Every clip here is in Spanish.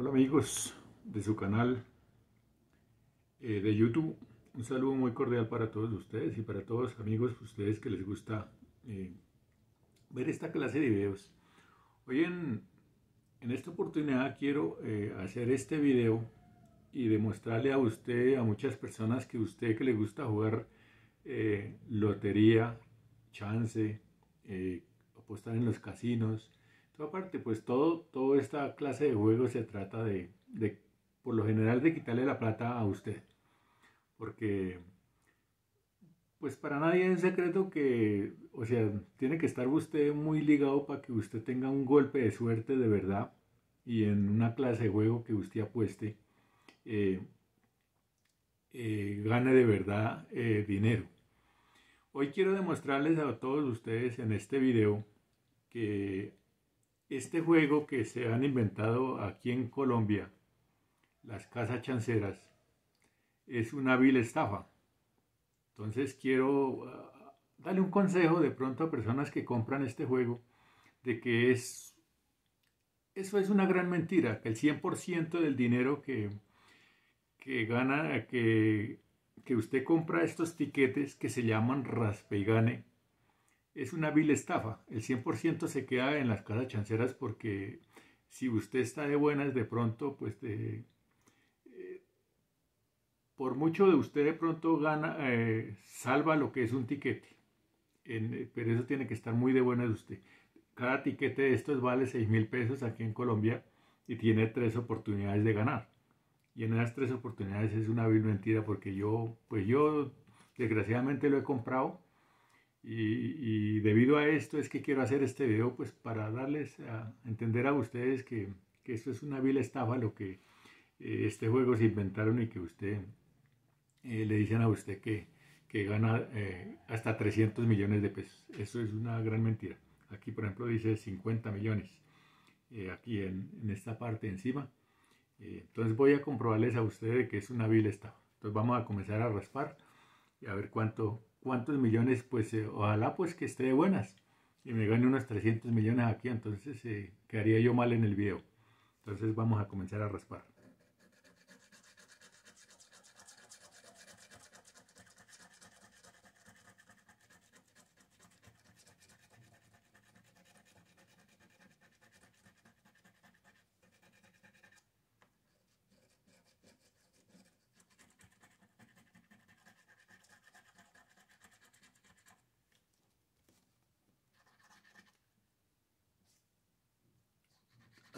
Hola amigos de su canal eh, de YouTube. Un saludo muy cordial para todos ustedes y para todos amigos, ustedes que les gusta eh, ver esta clase de videos. Hoy en, en esta oportunidad quiero eh, hacer este video y demostrarle a usted, a muchas personas que usted que le gusta jugar lotería, chance, apostar en los casinos, aparte, pues todo, toda esta clase de juegos se trata de, por lo general, de quitarle la plata a usted. Porque, pues para nadie es secreto que, o sea, tiene que estar usted muy ligado para que usted tenga un golpe de suerte de verdad y en una clase de juego que usted apueste, eh, eh, gane de verdad eh, dinero. Hoy quiero demostrarles a todos ustedes en este video que este juego que se han inventado aquí en Colombia, las casas chanceras, es una vil estafa. Entonces quiero ah, darle un consejo de pronto a personas que compran este juego de que es eso es una gran mentira, que el 100% del dinero que, que gana, que, que usted compra estos tiquetes que se llaman raspe y gane, es una vil estafa. El 100% se queda en las casas chanceras porque si usted está de buenas de pronto, pues eh, por mucho de usted de pronto gana, eh, salva lo que es un tiquete. pero eso tiene que estar muy de buenas de usted. Cada tiquete de estos vale 6 mil pesos aquí en Colombia y tiene tres oportunidades de ganar. Y en esas tres oportunidades es una vil mentira porque yo, pues yo desgraciadamente lo he comprado y, debido a esto es que quiero hacer este video pues para darles a entender a ustedes que, esto es una vil estafa lo que eh, este juego se inventaron y que usted eh, le dicen a usted que, gana eh, hasta 300 millones de pesos. Eso es una gran mentira. Aquí por ejemplo dice 50 millones. aquí en, en, esta parte encima. entonces voy a comprobarles a ustedes que es una vil estafa. Entonces vamos a comenzar a raspar y a ver cuánto, cuántos millones, pues eh, ojalá pues que esté de buenas y me gane unos 300 millones aquí, entonces eh, quedaría yo mal en el video. Entonces vamos a comenzar a raspar.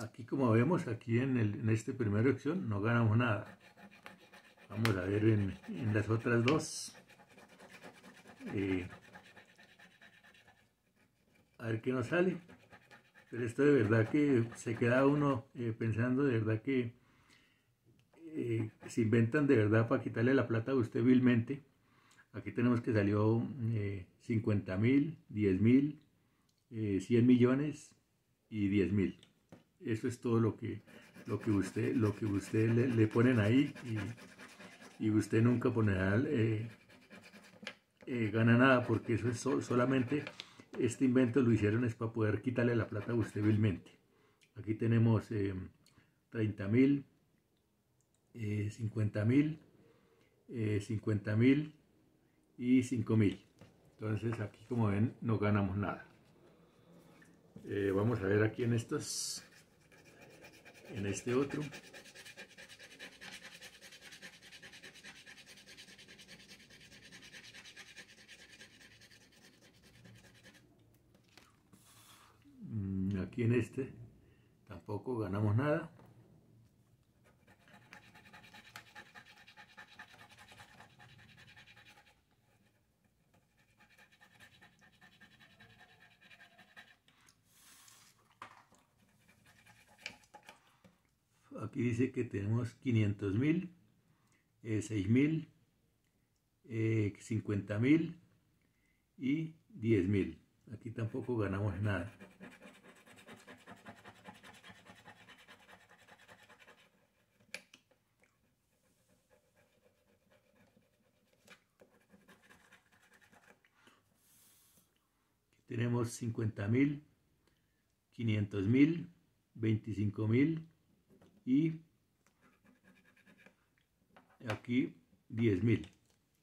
Aquí como vemos aquí en, el, en esta primera opción no ganamos nada. Vamos a ver en, las otras dos. Eh, a ver qué nos sale. Pero esto de verdad que se queda uno eh, pensando de verdad que eh, se inventan de verdad para quitarle la plata a usted vilmente. Aquí tenemos que salió 50 mil 10 mil 100 millones y 10 mil eso es todo lo que, lo que usted, lo que usted le, ponen ahí y, usted nunca pondrá, eh, eh, gana nada porque eso es solamente este invento lo hicieron es para poder quitarle la plata a usted vilmente. Aquí tenemos 30 eh, mil, 50 mil, 50 mil y 5 mil. Entonces aquí como ven no ganamos nada. vamos a ver aquí en estos en este otro. Mm, aquí en este tampoco ganamos nada. Aquí dice que tenemos 500 mil, eh, 6 mil, eh, 50 mil y 10 mil. Aquí tampoco ganamos nada. Tenemos 50 mil, 500 mil, 25 mil y aquí 10 mil.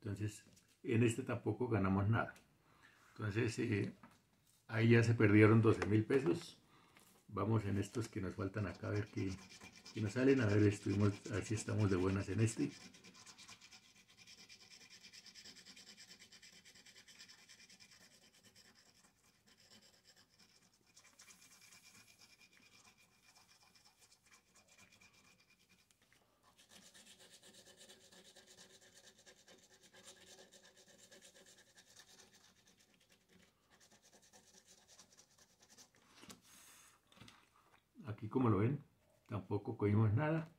Entonces, en este tampoco ganamos nada. Entonces, eh, ahí ya se perdieron 12 mil pesos. Vamos en estos que nos faltan acá a ver qué, nos salen. A ver, estuvimos, a ver si estamos de buenas en este. Aquí como lo ven, tampoco cogimos nada.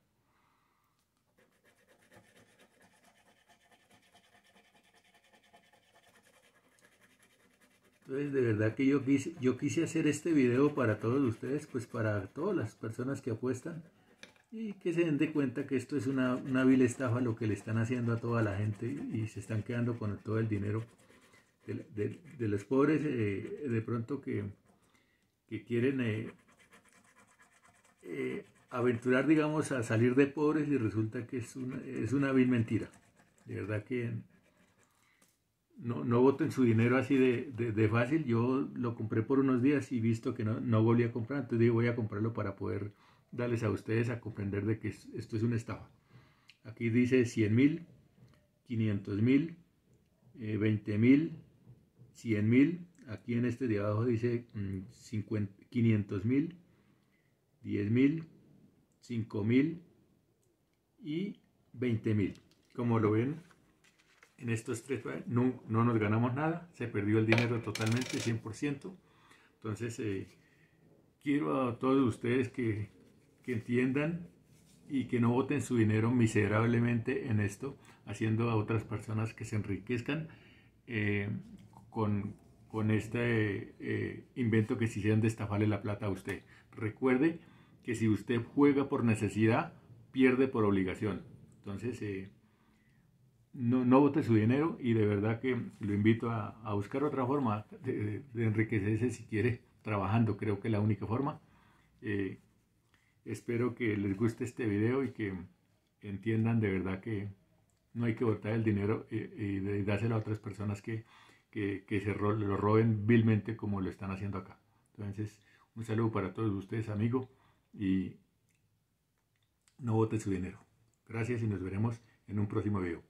Entonces, de verdad que yo quise, yo quise hacer este video para todos ustedes, pues para todas las personas que apuestan y que se den de cuenta que esto es una, una vil estafa lo que le están haciendo a toda la gente y se están quedando con todo el dinero de, los pobres eh, de pronto que, que quieren eh, eh, aventurar, digamos, a salir de pobres y resulta que es una, es una vil mentira. De verdad que no, no voten su dinero así de, fácil. Yo lo compré por unos días y visto que no, no volví a comprar, entonces digo voy a comprarlo para poder darles a ustedes a comprender de que esto es una estafa. Aquí dice 100 mil, 500 mil, 20 mil, 100 mil. Aquí en este de abajo dice 500 mm, mil, 10 mil, 5 mil y 20 mil. Como lo ven, en estos tres no, no, nos ganamos nada, se perdió el dinero totalmente, 100%. Entonces, eh, quiero a todos ustedes que, que, entiendan y que no voten su dinero miserablemente en esto, haciendo a otras personas que se enriquezcan eh, con, con este eh, invento que se hicieron de estafarle la plata a usted. Recuerde que si usted juega por necesidad, pierde por obligación. Entonces, eh, no, no vote su dinero y de verdad que lo invito a, buscar otra forma de, enriquecerse si quiere, trabajando, creo que es la única forma. Eh, espero que les guste este video y que entiendan de verdad que no hay que botar el dinero y, dárselo a otras personas que, que, se lo roben vilmente como lo están haciendo acá. Entonces, un saludo para todos ustedes, amigos y no voten su dinero. Gracias y nos veremos en un próximo video.